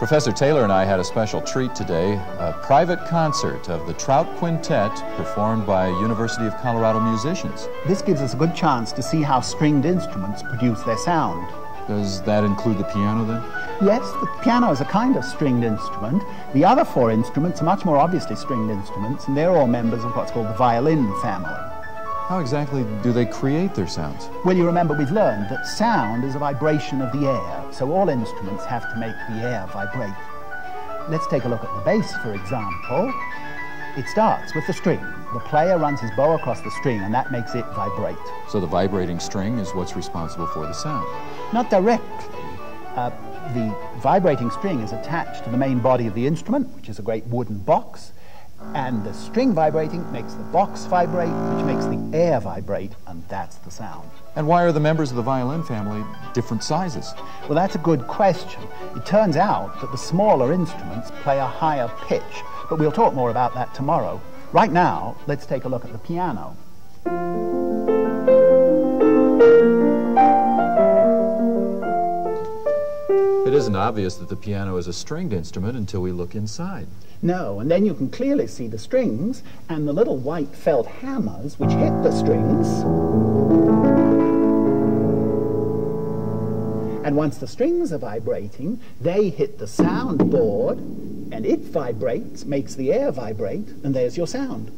Professor Taylor and I had a special treat today, a private concert of the Trout Quintet performed by University of Colorado musicians. This gives us a good chance to see how stringed instruments produce their sound. Does that include the piano then? Yes, the piano is a kind of stringed instrument. The other four instruments are much more obviously stringed instruments, and they're all members of what's called the violin family. How exactly do they create their sounds? Well, you remember we've learned that sound is a vibration of the air, so all instruments have to make the air vibrate. Let's take a look at the bass, for example. It starts with the string. The player runs his bow across the string, and that makes it vibrate. So the vibrating string is what's responsible for the sound? Not directly. Uh, the vibrating string is attached to the main body of the instrument, which is a great wooden box, and the string vibrating makes the box vibrate, which makes the air vibrate, and that's the sound. And why are the members of the violin family different sizes? Well, that's a good question. It turns out that the smaller instruments play a higher pitch, but we'll talk more about that tomorrow. Right now, let's take a look at the piano. It isn't obvious that the piano is a stringed instrument until we look inside. No, and then you can clearly see the strings and the little white felt hammers which hit the strings. And once the strings are vibrating, they hit the sound board, and it vibrates, makes the air vibrate, and there's your sound.